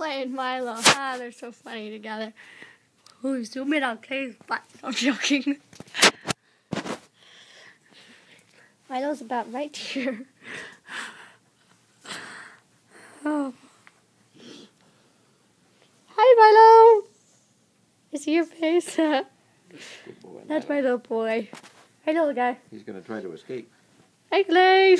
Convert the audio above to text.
Clay and Milo. Ah, they're so funny together. Ooh, zoom in on Clay's butt. I'm joking. Milo's about right here. Oh. Hi, Milo. I see your face. That's my little boy. Hey, little guy. He's going to try to escape. Hey, Clay.